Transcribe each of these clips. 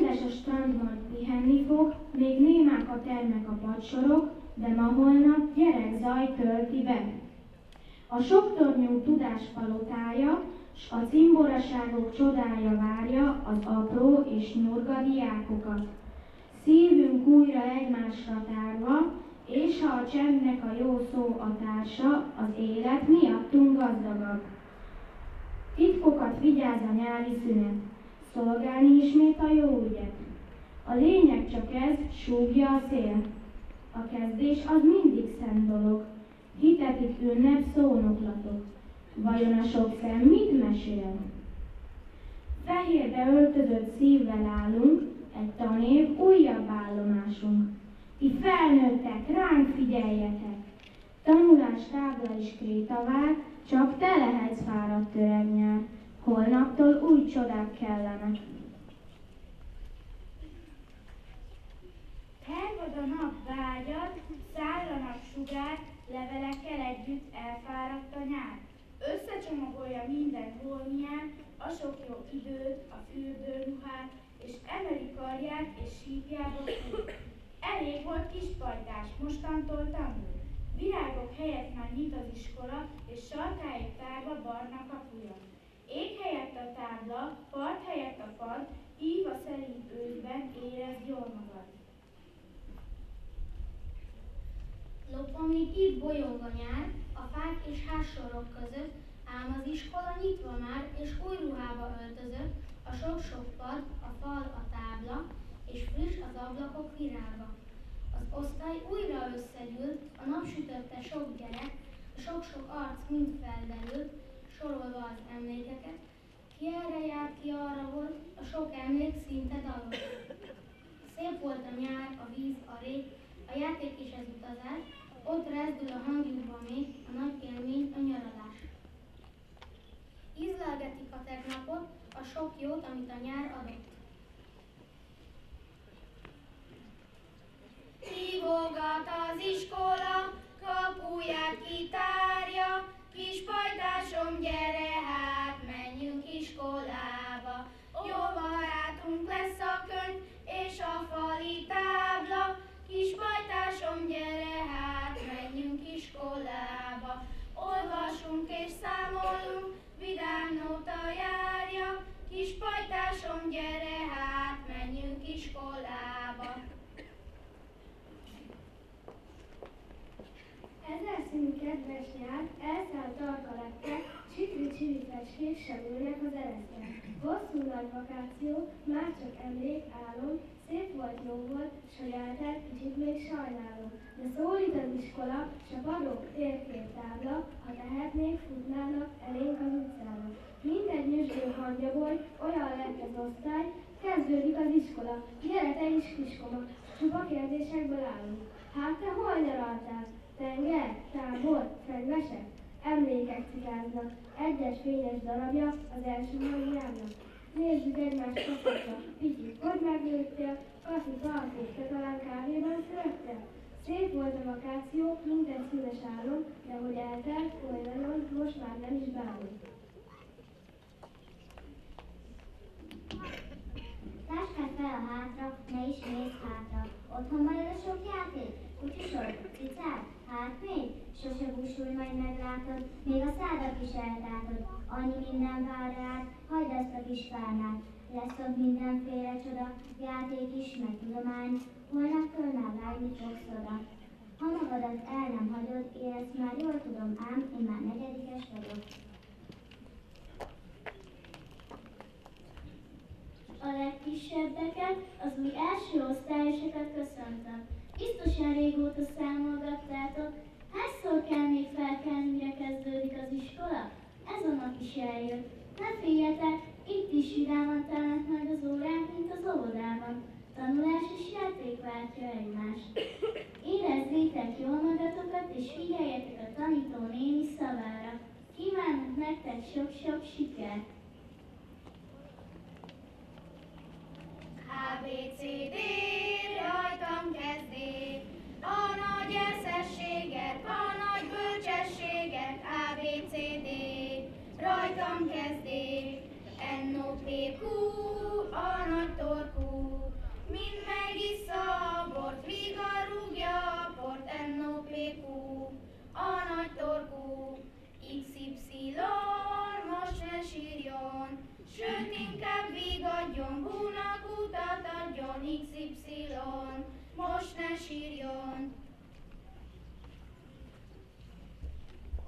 csöndes a strand majd pihenni fog, még némák a termek a padsorok, de ma holnap gyerek zaj tölti be. A soktornyú tudás palotája, s a cimboraságok csodája várja az apró és nyurga diákokat. Szívünk újra egymásra tárva, és ha a csendnek a jó szó a társa, az élet miattunk gazdagabb. Titkokat vigyáz a nyári szünet, szolgálni ismét a jó ügyet. A lényeg csak ez, súgja a szél. A kezdés az mindig szent dolog, hitetik ünnep szónoklatok. Vajon a sok szem mit mesél? Fehérbe öltözött szívvel állunk, egy tanév újabb állomásunk. Ti felnőttek, ránk figyeljetek! Tanulás tábla is kréta vár, csak te lehetsz fáradt öreg nyár. Holnaptól új csodák kellenek. Elvad a nap vágyat, szállanak sugár, levelekkel együtt elfáradt a nyár. Összecsomagolja minden holmiát, a sok jó időt, a fürdőruhát, és emeli karját és sípjába fut. Elég volt kis pajtás, mostantól tanul. Virágok helyett már nyit az iskola, és sarkáig tárva barna kapuja. Ég helyett a tábla, part helyett a pad, ív a szerint őszben, érezd jól magad. Lopva még itt bolyong a nyár, a fák és házsorok között, ám az iskola nyitva már, és új ruhába öltözött, a sok-sok pad, a fal, a tábla, és friss az ablakok virága. Az osztály újra összegyűlt, a napsütötte sok gyerek, a sok-sok arc mind felderült, sorolva az emlékeket, ki erre járt, ki arra volt, a sok emlék szinte dalok. Szép volt a nyár, a víz, a rég, a játék és az utazás, ott rezdül a hangjukban még a nagy élmény, a nyaralás. Ízlelgetik a tegnapot, a sok jót, amit a nyár adott. Hívogat az iskola, kapuját kitárja, számolunk, vidám nóta járja, kis pajtásom, gyere hát, menjünk iskolába. Ezer színű kedves nyár, elszállt tarka lettek, csitri csiri fecskék sem az ereszten. Hosszú nagy vakáció, már csak emlék, álom, szép volt, jó volt, s hogy eltelt, kicsit még sajnálom. De szólít az iskola, s a padok térkép tábla, ha tehetnék, futnának elénk az utcának. Mindegy nyüzsgő hangyaboly, olyan lett az osztály, kezdődik az iskola. Gyere te is, kiskoma, csupa kérdésekből állunk. Hát te hol nyaraltál? Tenger, tábor, fegyvesek, emlékek cikáznak, egyes fényes darabja az első hangjárnak. Nézzük egymást kapatra, Piti, hogy megnőttél, Kaszi, Tarkó, te talán kávéban születtél? Szép volt a vakáció, mint egy színes álom, de hogy eltelt, oly nagyon, most már nem is bánom. Táskát fel a hátra, ne is nézz hátra. Otthon marad a sok játék? Kutyusod, cicák, hát még? Sose búsulj, majd meglátod, még a szádat is eltátod. Annyi minden vár rád, hagyd ezt a kis párnát. Lesz ott mindenféle csoda, játék is, meg tudomány, holnaptól már vágyni fogsz oda. Ha magadat el nem hagyod, én ezt már jól tudom, ám én már negyedikes vagyok. A legkisebbeket, az új első osztályosokat köszöntöm. Biztosan régóta számolgattátok, hányszor kell még felkelni, mire kezdődik az iskola? Ez a nap is eljött. Ne féljetek, itt is vidáman telnek majd az órák, mint az óvodában. Tanulás játék váltja egymást. Érezzétek jól magatokat, és figyeljetek a tanító néni szavára. sok-sok sikert! ABCD rajtam kezdé, a nagy eszességet, a nagy bölcsességet, ABCD rajtam kezdé, NOPQ a nagy torkú, mind megissza a bort, viga rúgja a port, NOPQ a nagy torkú, XY most ne sírjon, sőt inkább vigadjon, búnak utat adjon, XY most ne sírjon.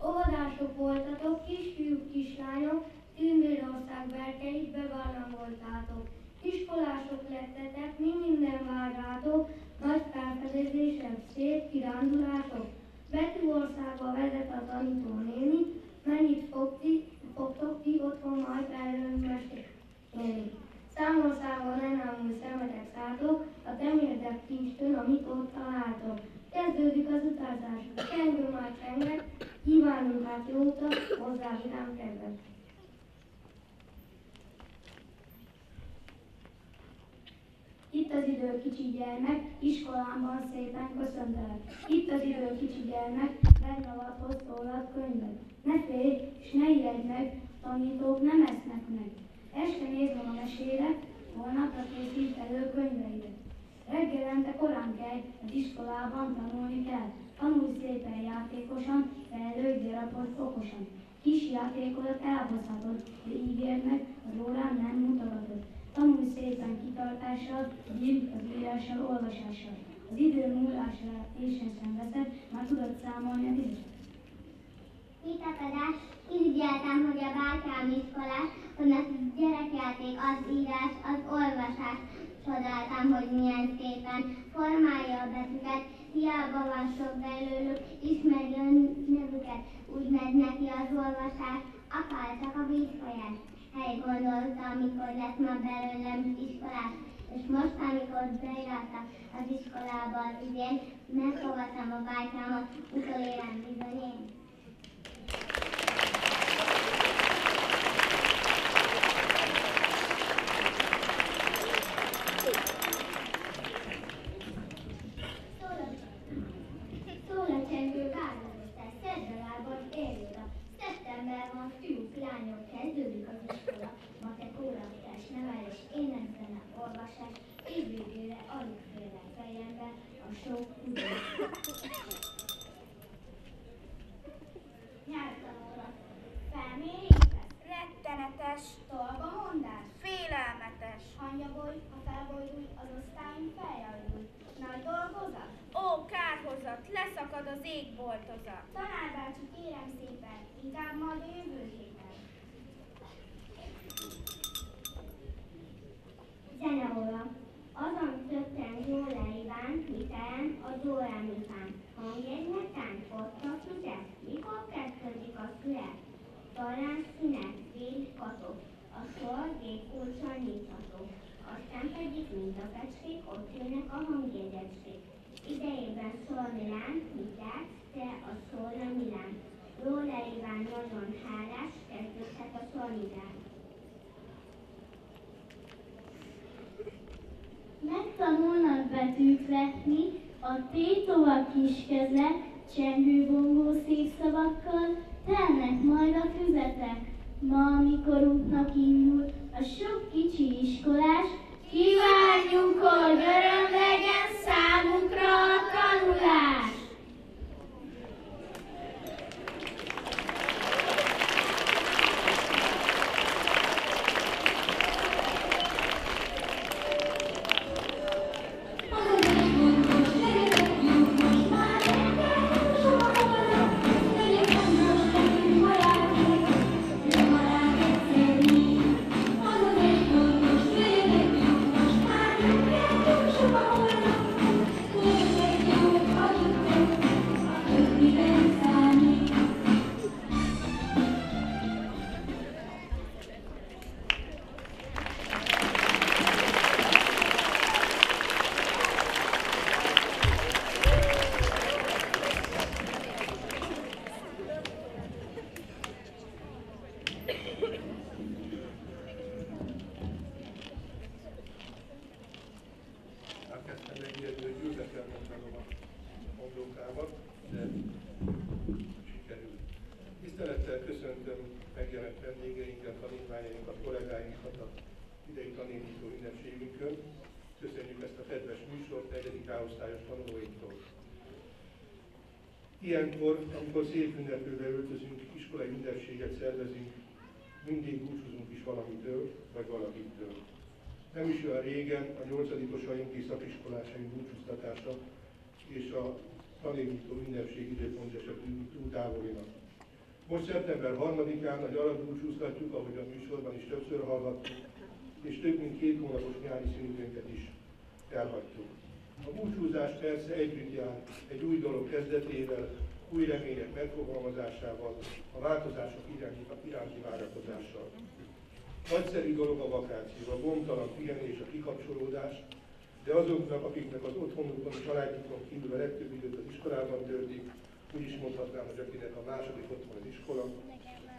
Óvodások voltatok, kisfiúk, kislányok, Tűnvérország berkeit bebarlangoltátok. Iskolások lettetek, mi minden vár rátok, nagy felfedezések, szép kirándulások. Betűországba vezet a tanító néni, mennyit fog ti, fogtok ti otthon majd erről mesélni. Számországban enámú szemetek szálltok, a temérdek kincstől, amit ott találtok. Kezdődik az utazás, a csengő már csenget, kívánunk hát jó utat, hozzá vidám kedvet. Itt az idő, kicsi gyermek, iskolámban szépen köszöntelek. Itt az idő, kicsi gyermek, bennavathoz szólalt könyvek. Ne félj, és ne ijedj meg, tanítók nem esznek meg. Este nézd a mesére, holnapra készít elő könyveidet. Reggelente korán kell, az iskolában tanulni kell. Tanulj szépen játékosan, fejlődj gyarapodj okosan. Kis játékodat elhozhatod, de ígérd meg, az órán nem mutogatod. Tanulj szépen kitartással, írással, olvasással. Az idő múlásra ésen szenvedett, már tudod számolni a tizet. Vitatadás, irigyeltem, hogy a bátyám iskolás, a gyerekjáték, az írás, az olvasás. Csodáltam, hogy milyen szépen formálja a betűket, hiába van sok belőlük, ismeri a nevüket, úgy megy neki az olvasás, akár csak a vízfolyás. Hely gondolta, amikor lett ma belőlem iskolás, és most, amikor beírtak az iskolába az idén, megfogadtam a bátyámat, utolérem bizony én. Szól Milán, látsz, te a szólra Milán. Róla Iván nagyon hálás, kezdődhet a szolidán. Megtanulnak betűt vetni, a tétova kiskeze, csengőbongó szép szavakkal, telnek majd a füzetek. Ma, amikor útnak indul a sok kicsi iskolás, kívánjuk, hogy öröm legyen számukra a tanulás! Ilyenkor, amikor szép öltözünk, iskolai ünnepséget szervezünk, mindig búcsúzunk is valamitől, vagy valakitől. Nem is olyan régen a nyolcadikosaink és szakiskolásaink búcsúztatása és a tanévító ünnepség időpont esetünk túl távolinak. Most szeptember 3-án a nyarat búcsúztatjuk, ahogy a műsorban is többször hallhattuk, és több mint két hónapos nyári szünidőnket is elhagytuk. A búcsúzás persze együtt jár egy új dolog kezdetével, új remények megfogalmazásával, a változások iránti, várakozással. Nagyszerű dolog a vakáció, a gondtalan pihenés, a kikapcsolódás, de azoknak, akiknek az otthonukon, a családjukon kívül a legtöbb időt az iskolában töltik, úgy is mondhatnám, hogy akinek a második otthon az iskola,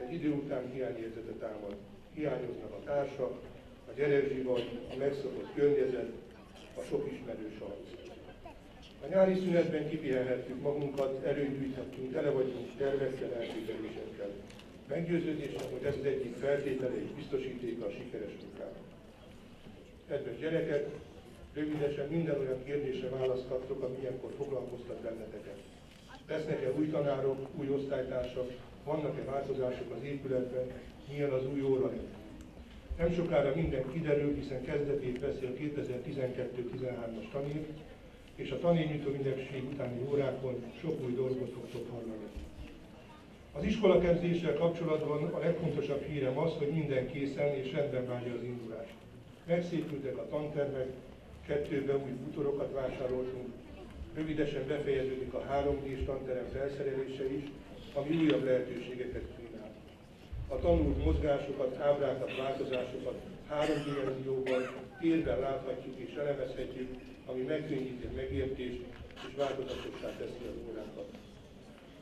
egy idő után hiányérzete támad. Hiányoznak a társak, a gyerekzsivaj, a megszokott környezet, a sok ismerős arc. A nyári szünetben kipihenhettük magunkat, erőt tele vagyunk tervekkel, elképzelésekkel. Meggyőződésem, hogy ez egyik feltétele és biztosítéka a sikeres munkának. Kedves gyerekek, rövidesen minden olyan kérdésre választhatok, ami ilyenkor foglalkoztat benneteket. Lesznek-e új tanárok, új osztálytársak, vannak-e változások az épületben, milyen az új óraink? Nem sokára minden kiderül, hiszen kezdetét veszi a 2012-13-as tanév, és a tanévnyitó ünnepség utáni órákon sok új dolgot fogtok hallani. Az iskolakezdéssel kapcsolatban a legfontosabb hírem az, hogy minden készen és rendben várja az indulást. Megszépültek a tantermek, kettőben új bútorokat vásároltunk, rövidesen befejeződik a 3D-s tanterem felszerelése is, ami újabb lehetőségeket kínál. A tanult mozgásokat, ábrákat, változásokat három dimenzióban térben láthatjuk és elemezhetjük, ami megkönnyíti a megértést és változatossá teszi az órákat.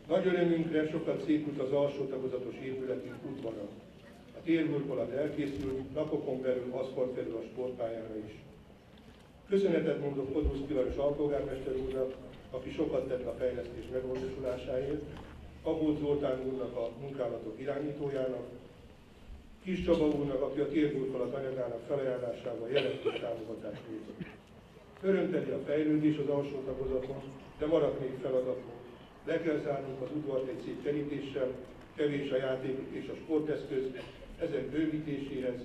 Nagy örömünkre sokat szépült az alsó tagozatos épületünk udvara. A térburkolat elkészült, napokon belül aszfalt kerül a sportpályára is. Köszönetet mondok Kodrusz Pilaros alpolgármester úrnak, aki sokat tett a fejlesztés megvalósulásáért, Abót Zoltán úrnak a munkálatok irányítójának, Kis Csaba úrnak, aki a térburkolat anyagának felajánlásával jelentős támogatást nyújtott. Örömteli a fejlődés az alsó tagozaton, de maradt még feladatunk. Le kell zárnunk az udvart egy szép kerítéssel, kevés a játék és a sporteszköz, ezek bővítéséhez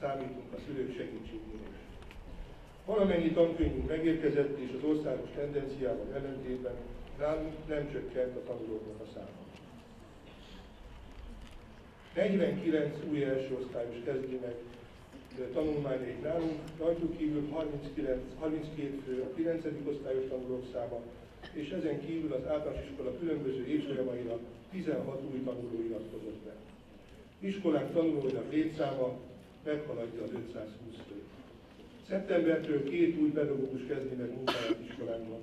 számítunk a szülők segítségére. Valamennyi tankönyvünk megérkezett, és az országos tendenciával ellentétben nálunk nem csökkent a tanulóknak a száma. 49 új elsőosztályos kezdi meg tanulmányait nálunk, rajtuk kívül 39, 32 fő a 9. osztályos tanulók száma, és ezen kívül az általános iskola különböző évfolyamaira 16 új tanuló iratkozott be. Iskolánk tanulóinak létszáma meghaladja az 520 fő. Szeptembertől két új pedagógus kezdi meg munkáját iskolánkban.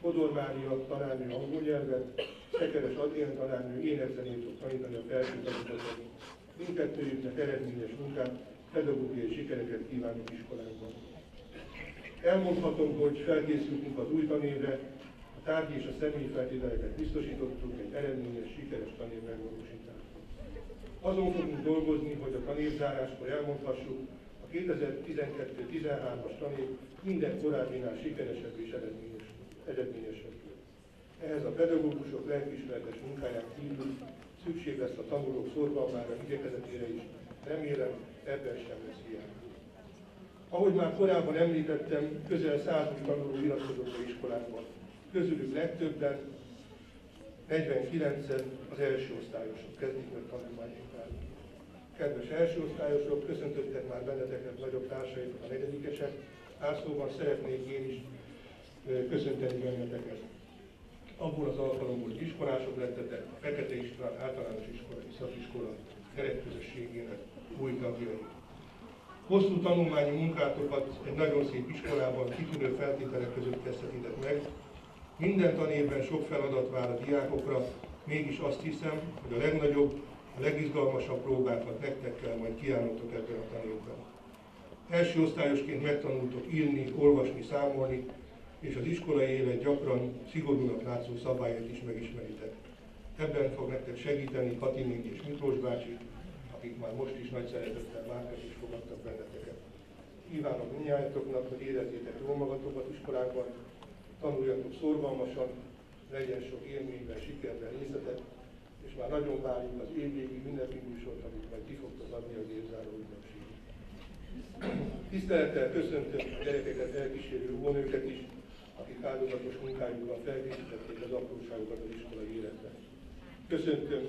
Kodor Mária tanárnő angol nyelvet, Szekeres Adrien tanárnő énekzenét fog tanítani a felső tagozaton. Mindkettőjüknek eredményes munkát, pedagógiai sikereket kívánunk iskolánkban. Elmondhatom, hogy felkészültünk az új tanévre, a tárgyi és a személyi feltételeket biztosítottuk egy eredményes, sikeres tanév megvalósításra. Azon fogunk dolgozni, hogy a tanévzáráskor elmondhassuk, a 2012-13-as tanév minden korábbinál sikeresebb és eredményes, eredményesebb. Ehhez a pedagógusok lelkismeretes munkáján kívül szükség lesz a tanulók szorgalmára, igyekezetére is. Remélem, ebben sem lesz hiány. Ahogy már korábban említettem, közel 100 tanuló iratkozott a iskolákban. Közülük legtöbben, 49-en az első osztályosok kezdik meg tanulmányainknál. Kedves elsőosztályosok, köszöntöttek már benneteket nagyobb társaitok a negyedikesek, Ászlóban szeretnék én is köszönteni benneteket. Abból az alkalomból, iskolások lettetek, a Fekete István általános iskola és szakiskola gyerekközösségének új tagjai. Hosszú tanulmányi munkátokat egy nagyon szép iskolában kitűnő feltételek között kezdhetitek meg. Minden tanévben sok feladat vár a diákokra, mégis azt hiszem, hogy a legnagyobb, a legizgalmasabb próbákat nektek kell majd kiállnotok ebben a tanévben. Első osztályosként megtanultok írni, olvasni, számolni, és az iskolai élet gyakran szigorúnak látszó szabályait is megismeritek. Ebben fog nektek segíteni Katinék és Miklós bácsi, akik már most is nagy szeretettel vártak és fogadtak benneteket. Kívánom mindnyájatoknak, hogy érezzétek jól magatokat iskolákban, tanuljatok szorgalmasan, legyen sok élményben, sikerben részletek, és már nagyon várjuk az évvégi ünnepi műsort, amit majd ki fogtok adni az évzáró ünnepségig. Tisztelettel köszöntöm a gyerekeket elkísérő óvónőket is, akik áldozatos munkájukkal felkészítették az apróságokat az iskolai életre. Köszöntöm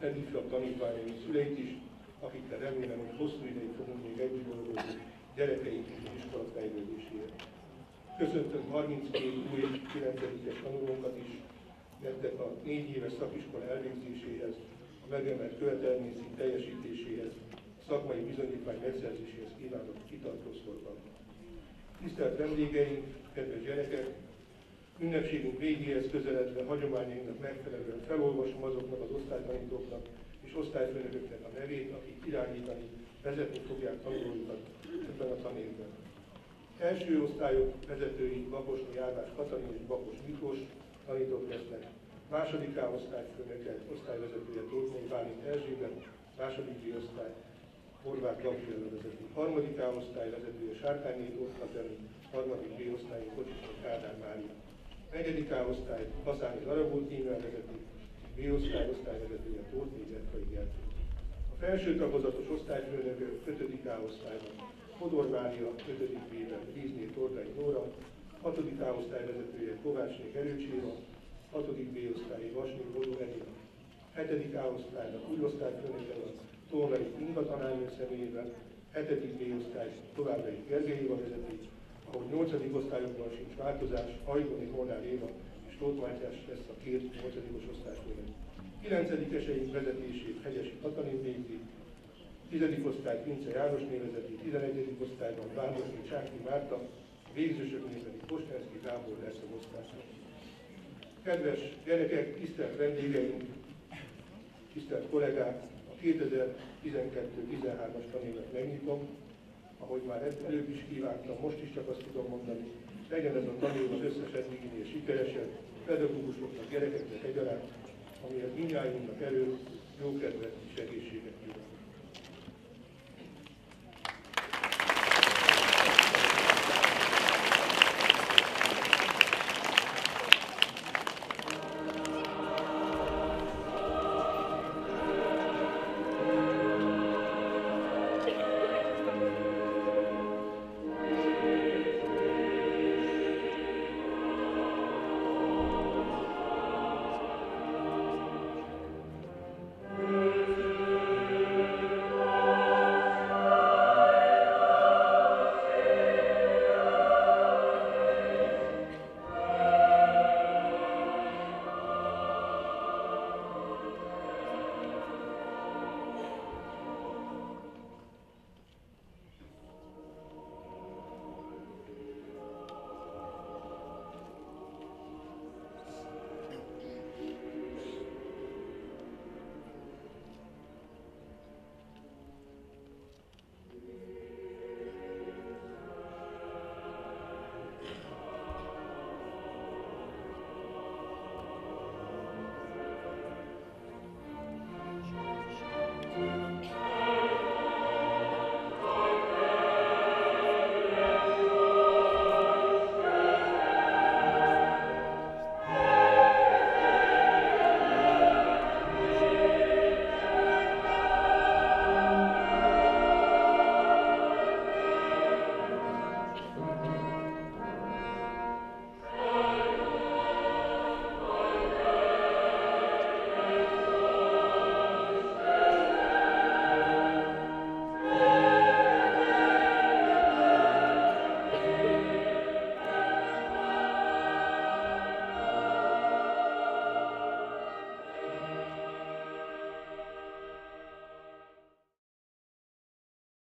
legifjabb tanítványaim szüleit is, akikkel remélem, hogy hosszú ideig fogunk még együtt dolgozni gyerekeink és iskola fejlődéséért. Köszöntöm 32 új 9-es tanulónkat is, lettek a négy éves szakiskola elvégzéséhez, a megemelt követelményszint teljesítéséhez, szakmai bizonyítvány megszerzéséhez kívánok kitartózkodva. Tisztelt vendégeink, kedves gyerekek! Ünnepségünk végéhez közeledve hagyományainknak megfelelően felolvasom azoknak az osztálytanítóknak és osztályfőnököknek a nevét, akik irányítani, vezetni fogják tanulóikat ebben a tanévben. Első osztályok vezetői Bakosnyi Járvás Katalin és Bakos Miklós tanítók lesznek. Második A osztályfőnöke, osztályvezetője Tótnyi Bálint Erzsébet, második osztály Horváth Gabriela vezeti. Harmadik A osztály vezetője Sárkányi Tóth Katalin, harmadik B osztály Kocsis Kádár Mária. Negyedik A osztály Haszáni Darabult Tímel vezeti, B osztály osztályvezetője Tóth Nézetkai Gertrud. A felső tagozatos osztályfőnökök 5. A osztályban Fodor Mária 5. B-ben Vízné Tordai Nóra, 6. A osztály vezetője Kovácsné Erőcséva, 6. B osztály Vasnyi Bodó Edina, 7. A osztálynak új osztályfőnöke van Tónai Inga tanárnő személyében, 7. B osztály továbbra is Gergely Éva vezeti, ahogy 8. osztályokban sincs változás, Ajgoni Molnár Éva és Tóth Mátyás lesz a két 8. osztályfőnök. 9. eseink vezetését Hegyesi Katalin végzi, 10. osztály Pince János névezeti, 11. osztályban Vándorné Csáki Márta, végzősöknél pedig Kosnánszki Gábor lesz az osztálytól. Kedves gyerekek, tisztelt vendégeink, tisztelt kollégák, a 2012-13-as tanévet megnyitom, ahogy már előbb is kívántam, most is csak azt tudom mondani, legyen ez a tanév az összes eddiginél sikeresebb, pedagógusoknak, gyerekeknek egyaránt, amihez mindjárunknak erőt, jókedvet és egészséget